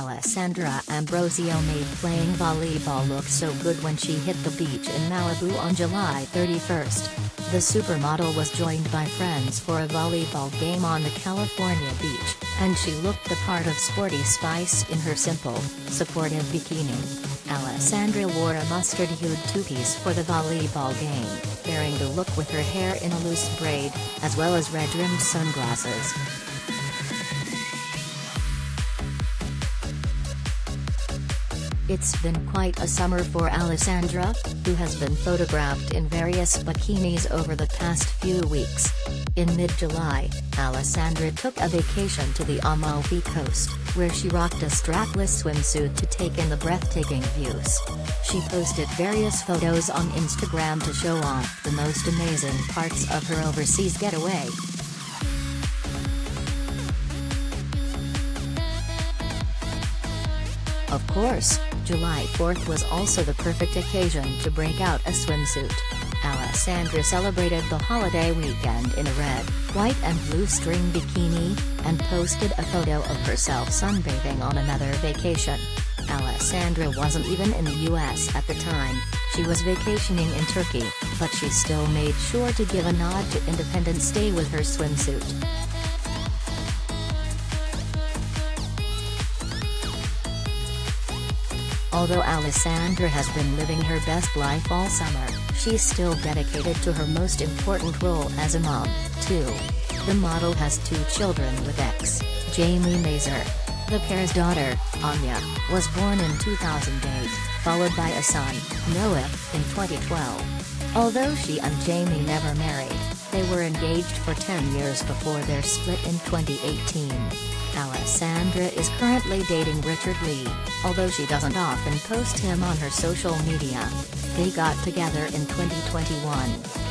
Alessandra Ambrosio made playing volleyball look so good when she hit the beach in Malibu on July 31st. The supermodel was joined by friends for a volleyball game on the California beach, and she looked the part of sporty spice in her simple, supportive bikini. Alessandra wore a mustard-hued two-piece for the volleyball game, pairing the look with her hair in a loose braid, as well as red-rimmed sunglasses. It's been quite a summer for Alessandra, who has been photographed in various bikinis over the past few weeks. In mid-July, Alessandra took a vacation to the Amalfi Coast, where she rocked a strapless swimsuit to take in the breathtaking views. She posted various photos on Instagram to show off the most amazing parts of her overseas getaway. Of course, July 4th was also the perfect occasion to break out a swimsuit. Alessandra celebrated the holiday weekend in a red, white and blue string bikini, and posted a photo of herself sunbathing on another vacation. Alessandra wasn't even in the US at the time, she was vacationing in Turkey, but she still made sure to give a nod to Independence Day with her swimsuit. Although Alessandra has been living her best life all summer, she's still dedicated to her most important role as a mom, too. The model has two children with ex, Jamie Mazur. The pair's daughter, Anja, was born in 2008, followed by a son, Noah, in 2012. Although she and Jamie never married, they were engaged for 10 years before their split in 2018. Alessandra is currently dating Richard Lee, although she doesn't often post him on her social media. They got together in 2021.